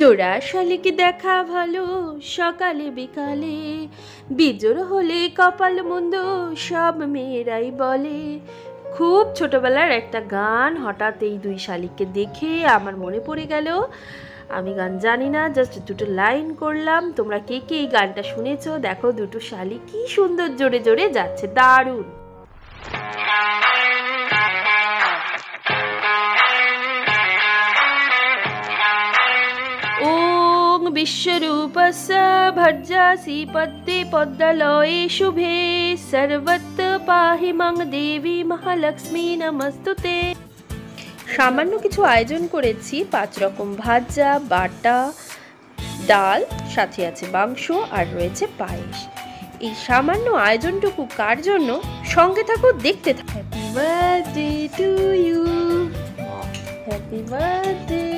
জোড়া শালিকে দেখা ভালো, সকালে বিকালে। বিজোড় হলে কপাল মন্দ, সব মেয়েরাই বলে। খুব ছোটবেলার একটা গান হঠাৎ এই দুই শালিককে দেখে আমার মনে পড়ে গেল, আমি গান জানি না জাস্ট দুটো লাইন করলাম। তোমরা কে কে এই গানটা শুনেছো? দেখো দুটো শালিক কি সুন্দর জোরে জোরে যাচ্ছে, দারুণ। विश्वरूपस्य भर्जासि पद्मे पद्मलये शुभे सर्वत्र पाहि मम দেবী মহালক্ষ্মী নমস্তুতে সামান্য কিছু আয়োজন করেছি পাঁচ রকম ভাজা বাটা ডাল সাথে আছে মাংস আর রয়েছে পায়েস এই সামান্য আয়োজনটুকু কার জন্য সঙ্গে থাকো দেখতে থাকো happy birthday to you happy birthday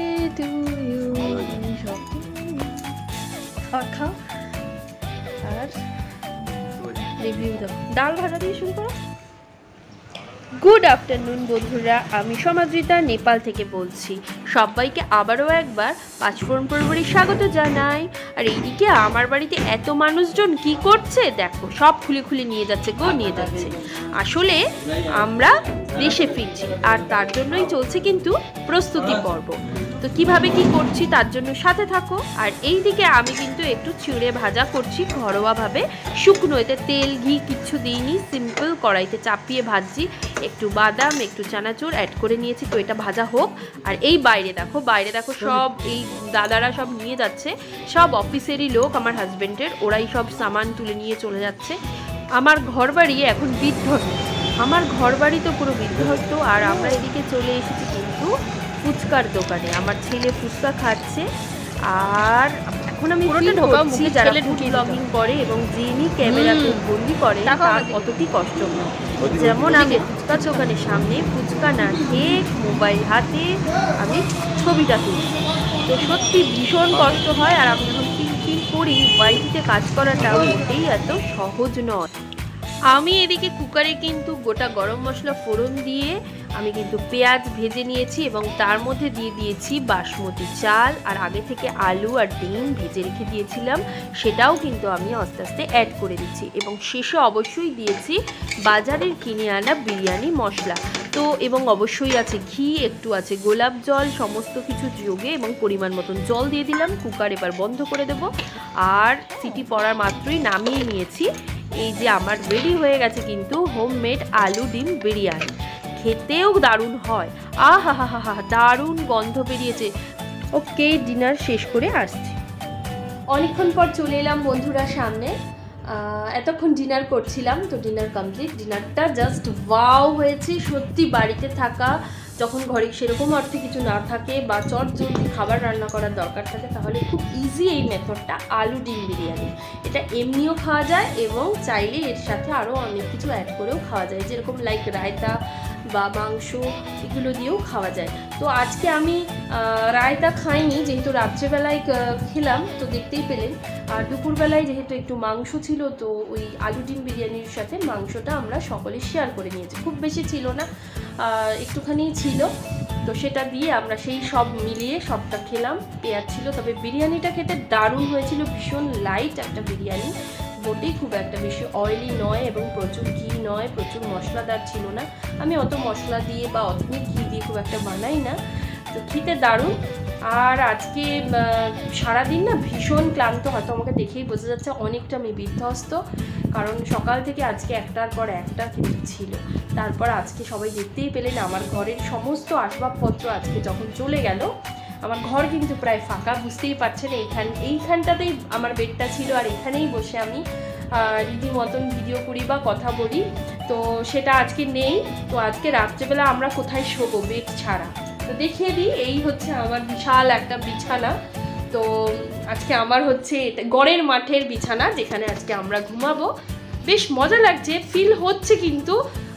খাও আর রিভিউ দাও। ডাল ভাজা দিয়ে শুরু করো। গুড আফটারনুন বন্ধুরা। আমি সমাদ্রিতা নেপাল থেকে বলছি। সবাইকে আবারও একবার পাঁচফোড়ন পরবরই স্বাগত জানাই। আর এইদিকে আমার বাড়িতে এত মানুষজন কি করছে? দেখো, সব খুলে খুলে নিয়ে যাচ্ছে গো, নিয়ে যাচ্ছে। আসলে আমরা দেশে ফিরছি, আর তার জন্যই চলছে কিন্তু প্রস্তুতি পর্ব। তো কীভাবে কি করছি তার জন্য সাথে থাকো। আর এই দিকে আমি কিন্তু একটু চিড়ে ভাজা করছি ঘরোয়াভাবে। শুকনো এতে তেল, ঘি কিচ্ছু দিইনি সিম্পল কড়াইতে চাপিয়ে ভাজছি। একটু বাদাম, একটু চানাচুর অ্যাড করে নিয়েছি, তো এটা ভাজা হোক। আর এই বাইরে দেখো বাইরে দেখো সব এই দাদারা সব নিয়ে যাচ্ছে। সব অফিসেরই লোক, আমার হাজব্যান্ডের ওরাই সব সামান তুলে নিয়ে চলে যাচ্ছে। আমার ঘর বাড়ি এখন বিধ্বস্ত আমার ঘর বাড়ি তো পুরো বিধ্বস্ত আর আমরা এদিকে চলে এসেছি কিন্তু ফুচকার দোকানে। আমার ছেলে ফুচকা খাচ্ছে আর এখন আমি পুরোটা করছি মুখে যারা ছেলে ফুড ব্লগিং করে এবং যিনি ক্যামেরাতে বন্দি করে তার কতটি কষ্ট। হয় যেমন আমি ফুচকা দোকানের সামনে ফুচকা না খেয়ে মোবাইল হাতে আমি ছবিটা তুলি তো সত্যি ভীষণ কষ্ট হয় আর আমি যখন ফিল ফিল করি বাড়িতে কাজ করাটা মোটেই এত সহজ নয়। আমি এদিকে কুকারে কিন্তু গোটা গরম মশলা ফোড়ন দিয়ে আমি কিন্তু পেঁয়াজ ভেজে নিয়েছি এবং তার মধ্যে দিয়ে দিয়েছি বাসমতি চাল আর আগে থেকে আলু আর ডিম ভেজে রেখে দিয়েছিলাম। সেটাও কিন্তু আমি আস্তে আস্তে অ্যাড করে দিচ্ছি এবং শেষে অবশ্যই দিয়েছি বাজারের কিনে আনা বিরিয়ানি মশলা। তো এবং অবশ্যই আছে ঘি, একটু আছে গোলাপ জল, সমস্ত কিছু যোগে এবং পরিমাণ মতন জল দিয়ে দিলাম। কুকার এবার বন্ধ করে দেব। আর সিটি পড়ার মাত্রই নামিয়ে নিয়েছি। এই যে আমার রেডি হয়ে গেছে কিন্তু হোমমেড আলু ডিম বিরিয়ানি। খেতেও দারুণ হয়। আহা হা হা হা দারুণ গন্ধ বেরিয়েছে। ওকে, ডিনার শেষ করে আসছি। অনেকক্ষণ পর চলে এলাম বন্ধুরা সামনে। এতক্ষণ ডিনার করছিলাম, তো ডিনার কমপ্লিট। ডিনারটা জাস্ট ওয়াও হয়েছে। সত্যি বাড়িতে থাকা যখন ঘরে সেরকম অর্থে কিছু না থাকে বা চট জলদি খাবার রান্না করার দরকার থাকে, তাহলে খুব ইজি এই মেথডটা, আলু ডিম বিরিয়ানি। এটা এমনিও খাওয়া যায় এবং চাইলে এর সাথে আরও অনেক কিছু অ্যাড করেও খাওয়া যায়, যেরকম লাইক রায়তা বা মাংস এগুলো দিয়েও খাওয়া যায়। তো আজকে আমি রায়তা খাইনি, যেহেতু রাত্রেবেলায় খেলাম, তো দেখতেই পেলেন। আর দুপুরবেলায় যেহেতু একটু মাংস ছিল, তো ওই আলু ডিম বিরিয়ানির সাথে মাংসটা আমরা সকলে শেয়ার করে নিয়েছি। খুব বেশি ছিল না একটুখানি ছিল। তো সেটা দিয়ে আমরা সেই সব মিলিয়ে সবটা খেলাম। পেঁয়াজ ছিল, তবে বিরিয়ানিটা খেতে দারুণ হয়েছিল, ভীষণ লাইট একটা বিরিয়ানি। মোটেই খুব একটা বেশি অয়েলি নয় এবং প্রচুর ঘি নয়, প্রচুর মশলাদার ছিল না। আমি অত মশলা দিয়ে বা অতনি ঘি দিয়ে খুব একটা বানাই না। তো খেতে দারুণ। আর আজকে সারাদিন না ভীষণ ক্লান্ত হয়তো আমাকে দেখেই বোঝা যাচ্ছে অনেকটা আমি বিধ্বস্ত। কারণ সকাল থেকে আজকে একটার পর একটা কিন্তু ছিল। তারপর আজকে সবাই দেখতেই পেলেন আমার ঘরের সমস্ত আসবাবপত্র আজকে যখন চলে গেল, আমার ঘর কিন্তু প্রায় ফাঁকা, বুঝতেই পারছেন এইখান, এইখানটাতেই আমার বেডটা ছিল আর এখানেই বসে আমি রীতিমতন ভিডিও করি বা কথা বলি। তো সেটা আজকে নেই। তো আজকে রাত্রেবেলা আমরা কোথায় শোবো বেড ছাড়া? তো দেখিয়ে দিই, এই হচ্ছে আমার বিশাল একটা বিছানা। তো আজকে আমার হচ্ছে গড়ের মাঠের বিছানা, যেখানে আজকে আমরা ঘুমাবো। বেশ মজা লাগছে ফিল হচ্ছে কিন্তু।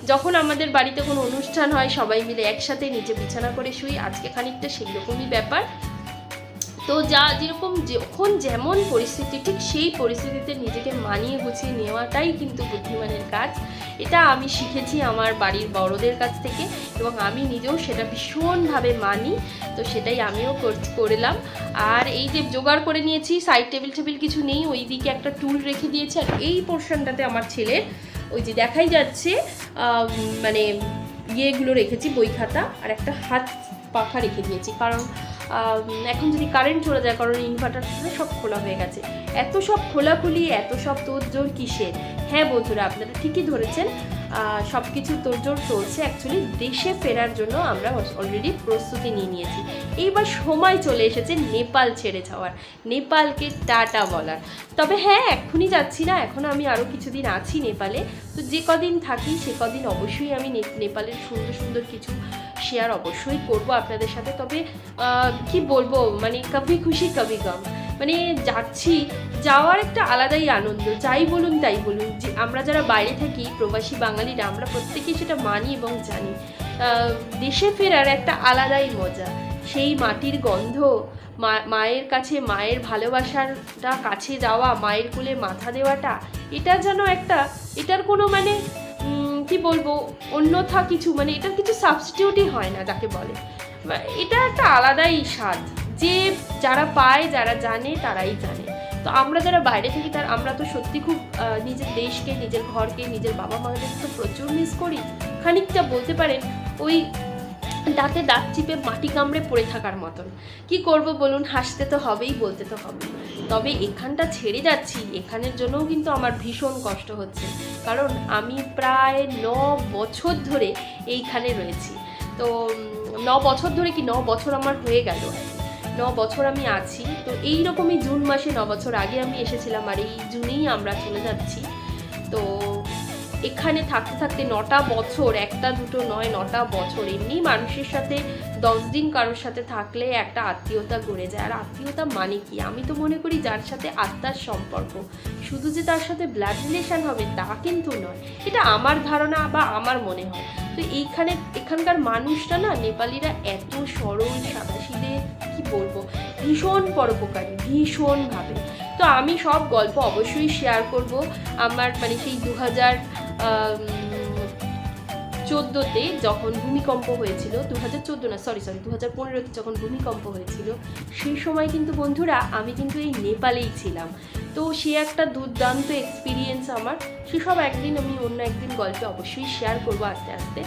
যখন আমাদের বাড়িতে কোনো অনুষ্ঠান হয়, সবাই মিলে একসাথে নিচে বিছানা করে শুই, আজকে খানিকটা সেই রকমই ব্যাপার। তো যা যেরকম যখন যেমন পরিস্থিতি, ঠিক সেই পরিস্থিতিতে নিজেকে মানিয়ে গুছিয়ে নেওয়াটাই কিন্তু বুদ্ধিমানের কাজ। এটা আমি শিখেছি আমার বাড়ির বড়দের কাছ থেকে এবং আমি নিজেও সেটা ভীষণভাবে মানি, তো সেটাই আমিও কর- করলাম। আর এই যে জোগাড় করে নিয়েছি সাইড টেবিল টেবিল কিছু নেই ওই দিকে একটা টুল রেখে দিয়েছি আর এই পোর্শনটাতে আমার ছেলের ওই যে দেখাই যাচ্ছে মানে ইয়েগুলো রেখেছি, বই খাতা আর একটা হাত পাখা রেখে দিয়েছি। কারণ এখন যদি কারেন্ট চলে যায়, কারণ ইনভার্টার সব খোলা হয়ে গেছে। এত সব খোলাখুলি, এত সব তোড়জোড় কিসের? হ্যাঁ বন্ধুরা, আপনারা ঠিকই ধরেছেন। সব কিছু তোড়জোড় চলছে। অ্যাকচুয়ালি দেশে ফেরার জন্য আমরা অলরেডি প্রস্তুতি নিয়ে নিয়েছি। এইবার সময় চলে এসেছে নেপাল ছেড়ে যাওয়ার। নেপালকে টাটা বলার। তবে হ্যাঁ এখনই যাচ্ছি না। এখন আমি আরও কিছুদিন আছি নেপালে। তো যে কদিন থাকি, সে কদিন অবশ্যই আমি নেপালের সুন্দর সুন্দর কিছু শেয়ার অবশ্যই করব আপনাদের সাথে। তবে কি বলব মানে কবি খুশি কবি গম। মানে যাচ্ছি, যাওয়ার একটা আলাদাই আনন্দ। যাই বলুন, তাই বলুন যে আমরা যারা বাইরে থাকি, প্রবাসী বাঙালিরা, আমরা প্রত্যেকেই সেটা মানি এবং জানি। দেশে ফেরার একটা আলাদাই মজা। সেই মাটির গন্ধ মায়ের কাছে, মায়ের ভালোবাসাটা কাছে যাওয়া, মায়ের কোলে মাথা দেওয়াটা, এটা যেন একটা, এটার কোনো মানে কি বলব, অন্যথা কিছু মানে এটার কিছু সাবস্টিউটই হয় না যাকে বলে। এটা একটা আলাদাই স্বাদ। যে যারা পায়, যারা জানে, তারাই জানে। তো আমরা যারা বাইরে থাকি, তার আমরা তো সত্যি খুব নিজের দেশকে, নিজের ঘরকে, নিজের বাবা মাদের তো প্রচুর মিস করি। খানিকটা বলতে পারেন, ওই দাঁতে দাঁত চিপে মাটি কামড়ে পড়ে থাকার মতন। কি করব বলুন, হাসতে তো হবেই, বলতে তো হবে। তবে এখানটা ছেড়ে যাচ্ছি, এখানের জন্যও কিন্তু আমার ভীষণ কষ্ট হচ্ছে। কারণ আমি প্রায় ন বছর ধরে এইখানে রয়েছি। তো, ন বছর ধরে কি ন বছর আমার হয়ে গেল? ন বছর আমি আছি। তো এই রকমই জুন মাসে, ন বছর আগে আমি এসেছিলাম আর এই জুনেই আমরা চলে যাচ্ছি। তো এখানে থাকতে থাকতে নটা বছর, একটা দুটো নয়, নটা বছর। এমনি মানুষের সাথে, দশ দিন কারোর সাথে থাকলে একটা আত্মীয়তা গড়ে যায়। আর আত্মীয়তা মানে কি? আমি তো মনে করি যার সাথে আত্মার সম্পর্ক। শুধু যে তার সাথে ব্লাড রিলেশন হবে তা কিন্তু নয়, এটা আমার ধারণা বা আমার মনে হয়। তো এইখানে, এখানকার মানুষটা না, নেপালিরা এত সরল সাদাসিদে কি বলব? ভীষণ পরোপকারী, ভীষণভাবে। তো আমি সব গল্প অবশ্যই শেয়ার করব। আমার মানে সেই দু হাজার চোদ্দোতে যখন ভূমিকম্প হয়েছিল দু হাজার চোদ্দ না সরি সরি দু হাজার পনেরোতে যখন ভূমিকম্প হয়েছিল, সেই সময় কিন্তু বন্ধুরা আমি কিন্তু এই নেপালেই ছিলাম। তো সে একটা দুর্দান্ত এক্সপিরিয়েন্স আমার সেসব একদিন আমি অন্য একদিন গল্পে অবশ্যই শেয়ার করব আস্তে আস্তে।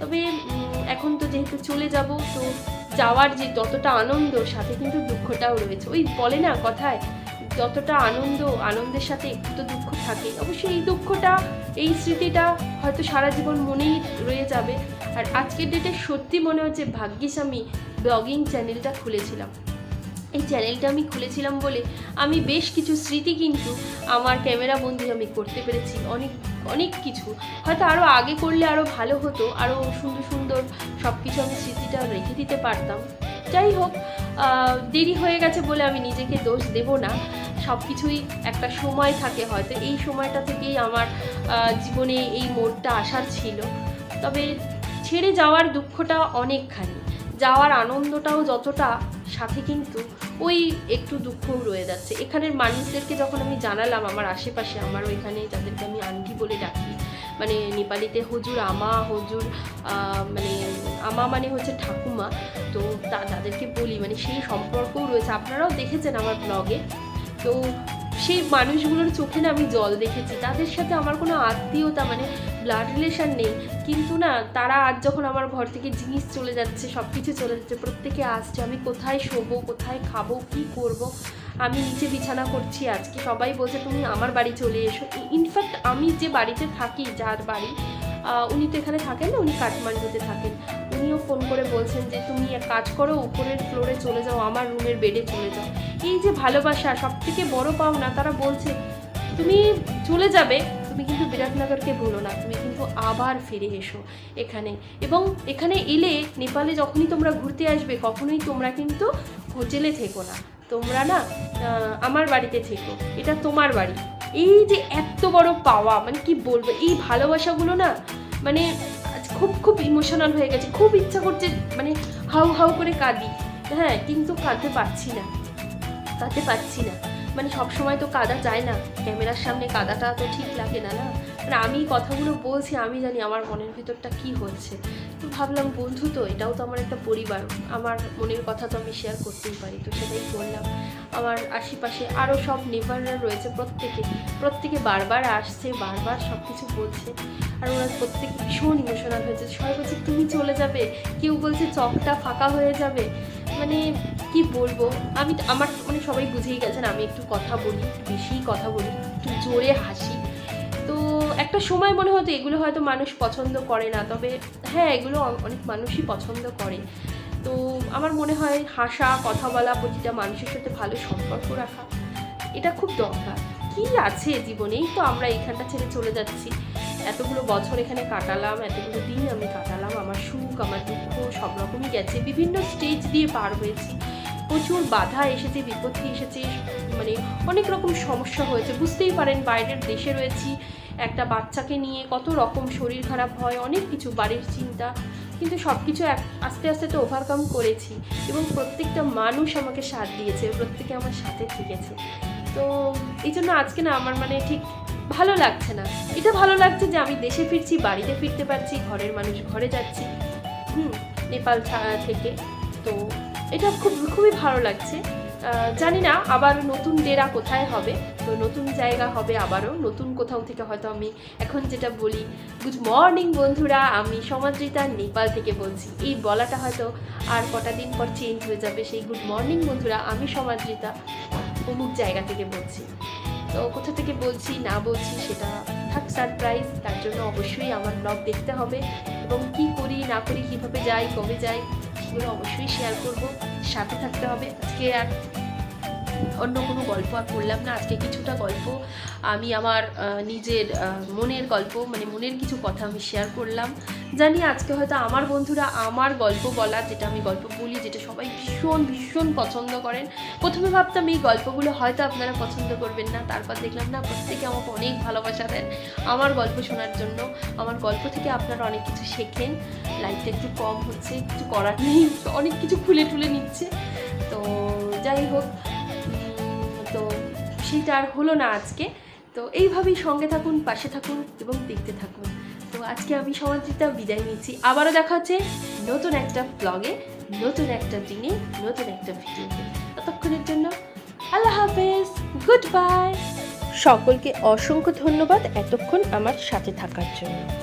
তবে এখন তো যেহেতু চলে যাব, তো যাওয়ার যে যতটা আনন্দ, সাথে কিন্তু দুঃখটাও রয়েছে। ওই বলে না কথায় যতটা আনন্দ, আনন্দের সাথে একটু তো দুঃখ থাকে। অবশ্যই এই দুঃখটা, এই স্মৃতিটা হয়তো সারা জীবন মনেই রয়ে যাবে। আর আজকের ডেটে সত্যি মনে হচ্ছে ভাগ্যিস আমি ব্লগিং চ্যানেলটা খুলেছিলাম। এই চ্যানেলটা আমি খুলেছিলাম বলে আমি বেশ কিছু স্মৃতি কিন্তু আমার ক্যামেরা বন্দি আমি করতে পেরেছি। অনেক অনেক কিছু। হয়তো আরও আগে করলে আরও ভালো হতো আরও সুন্দর সুন্দর সব কিছু আমি স্মৃতিটা রেখে দিতে পারতাম। যাই হোক দেরি হয়ে গেছে বলে আমি নিজেকে দোষ দেব না। সব কিছুই একটা সময় থাকে হয়তো। এই সময়টা থেকেই আমার জীবনে এই মোড়টা আসার ছিল। তবে ছেড়ে যাওয়ার দুঃখটা অনেকখানি। যাওয়ার আনন্দটাও যতটা, সাথে কিন্তু ওই একটু দুঃখও রয়ে যাচ্ছে। এখানের মানুষদেরকে যখন আমি জানালাম, আমার আশেপাশে, আমার ওইখানে যাদেরকে আমি আন্টি বলে ডাকি মানে নেপালিতে হুজুর আমা, হুজুর মানে আমা মানে হচ্ছে ঠাকুমা, তো তা, তাদেরকে বলি মানে সেই সম্পর্কও রয়েছে। আপনারাও দেখেছেন আমার ব্লগে তো সেই মানুষগুলোর চোখে না আমি জল দেখেছি। তাদের সাথে আমার কোনো আত্মীয়তা মানে ব্লাড রিলেশান নেই। কিন্তু না, তারা আজ যখন আমার ঘর থেকে জিনিস চলে যাচ্ছে সব কিছু চলে যাচ্ছে, প্রত্যেকে আসছে, আমি কোথায় শোবো, কোথায় খাব, কি করব, আমি নিচে বিছানা করছি, আজকে সবাই বলছে, তুমি আমার বাড়ি চলে এসো। ইনফ্যাক্ট আমি যে বাড়িতে থাকি, যার বাড়ি উনি তো এখানে থাকেন না, উনি কাঠমান্ডুতে থাকেন। উনিও ফোন করে বলছেন যে, তুমি এক কাজ করো, উপরের ফ্লোরে চলে যাও, আমার রুমের বেডে চলে যাও। এই যে ভালোবাসা সব থেকে বড় পাওনা, তারা বলছে, তুমি চলে যাবে, তুমি কিন্তু বিরাটনগরকে ভুলো না, তুমি কিন্তু আবার ফিরে এসো এখানে। এবং এখানে এলে নেপালে যখনই তোমরা ঘুরতে আসবে, কখনোই তোমরা কিন্তু হোটেলে থেকো না। তোমরা না আমার বাড়িতে থেকো, এটা তোমার বাড়ি। এই যে এত বড় পাওয়া মানে কি বলব, এই ভালোবাসাগুলো না মানে খুব খুব ইমোশনাল হয়ে গেছে। খুব ইচ্ছা করছে মানে হাউ হাউ করে কাঁদি। হ্যাঁ কিন্তু কাঁদতে পারছি না। কাঁদতে পারছি না। মানে সবসময় তো কাদা যায় না। ক্যামেরার সামনে কাদাটা তো ঠিক লাগে না না? মানে আমি কথাগুলো বলছি, আমি জানি আমার মনের ভিতরটা কি হচ্ছে। তো ভাবলাম, বন্ধু তো, এটাও তো আমার একটা পরিবার। আমার মনের কথা তো আমি শেয়ার করতেই পারি, তো সেটাই করলাম। আমার আশেপাশে আরও সব নেবাররা রয়েছে প্রত্যেকে। প্রত্যেকে বারবার আসছে, বারবার সব কিছু বলছে। আর ওরা প্রত্যেকে ভীষণ ইমোশনাল হয়েছে। সবাই বলছে, তুমি চলে যাবে? কেউ বলছে, চকটা ফাঁকা হয়ে যাবে? মানে কি বলব? আমি, আমার মানে সবাই বুঝেই গেছেন, আমি একটু কথা বলি বেশিই কথা বলি, একটু জোরে হাসি। তো একটা সময় মনে হতো এগুলো হয়তো মানুষ পছন্দ করে না, তবে হ্যাঁ এগুলো অনেক মানুষই পছন্দ করে। তো আমার মনে হয় হাসা, কথা বলা প্রতিটা মানুষের সাথে ভালো সম্পর্ক রাখা, এটা খুব দরকার। কি আছে জীবনেই তো আমরা এখানটা ছেড়ে চলে যাচ্ছি। এতগুলো বছর এখানে কাটালাম, এতগুলো দিন আমি কাটালাম, আমার সুখ, আমার দুঃখ সব রকমই গেছে। বিভিন্ন স্টেজ দিয়ে পার হয়েছি। প্রচুর বাধা এসেছে, বিপত্তি এসেছে মানে অনেক রকম সমস্যা হয়েছে। বুঝতেই পারেন বাইরের দেশে রয়েছি, একটা বাচ্চাকে নিয়ে কত রকম শরীর খারাপ হয়, অনেক কিছু বাড়ির চিন্তা। কিন্তু সব কিছু এক, আস্তে আস্তে তো ওভারকাম করেছি এবং প্রত্যেকটা মানুষ আমাকে সাথ দিয়েছে, প্রত্যেকে আমার সাথে থেকেছে। তো এই জন্য আজকে না আমার মানে ঠিক ভালো লাগছে না। এটা ভালো লাগছে যে আমি দেশে ফিরছি, বাড়িতে ফিরতে পারছি, ঘরের মানুষ ঘরে যাচ্ছি। হুম, নেপাল থেকে। তো এটা খুব, খুবই ভালো লাগছে। জানি না আবার নতুন ডেরা কোথায় হবে, তো নতুন জায়গা হবে আবারও। নতুন কোথাও থেকে হয়তো আমি এখন যেটা বলি, গুড মর্নিং বন্ধুরা, আমি সমাদ্রিতা নেপাল থেকে বলছি। এই বলাটা হয়তো আর কটা দিন পর চেঞ্জ হয়ে যাবে সেই গুড মর্নিং বন্ধুরা, আমি সমাদ্রিতা অমুক জায়গা থেকে বলছি। তো কোথা থেকে বলছি, না বলছি সেটা থাক সারপ্রাইজ তার জন্য অবশ্যই আমার ব্লগ দেখতে হবে এবং কি করি, না করি, কীভাবে যাই, কবে যাই সেগুলো অবশ্যই শেয়ার করব। সাথে থাকতে হবে। আজকে আর অন্য কোনো গল্প আর করলাম না। আজকে কিছুটা গল্প। আমি আমার নিজের মনের গল্প মানে মনের কিছু কথা আমি শেয়ার করলাম। জানি আজকে হয়তো আমার বন্ধুরা আমার গল্প বলা, যেটা আমি গল্প বলি, যেটা সবাই ভীষণ ভীষণ পছন্দ করেন। প্রথমে ভাবতাম এই গল্পগুলো হয়তো আপনারা পছন্দ করবেন না। তারপর দেখলাম না, প্রত্যেকে আমাকে অনেক ভালোবাসা দেন আমার গল্প শোনার জন্য। আমার গল্প থেকে আপনারা অনেক কিছু শেখেন। লাইফটা একটু কম হচ্ছে, কিছু করার নেই, অনেক কিছু খুলে টুলে নিচ্ছে। তো যাই হোক সেটা আর হলো না আজকে। তো এইভাবেই সঙ্গে থাকুন, পাশে থাকুন এবং দেখতে থাকুন। তো আজকে আমি সমাজিতা বিদায় নিচ্ছি। আবারও দেখা হচ্ছে নতুন একটা ব্লগে নতুন একটা দিনে, নতুন একটা ভিডিওতে। ততক্ষণের জন্য আল্লাহ হাফেজ গুড বাই সকলকে অসংখ্য ধন্যবাদ এতক্ষণ আমার সাথে থাকার জন্য।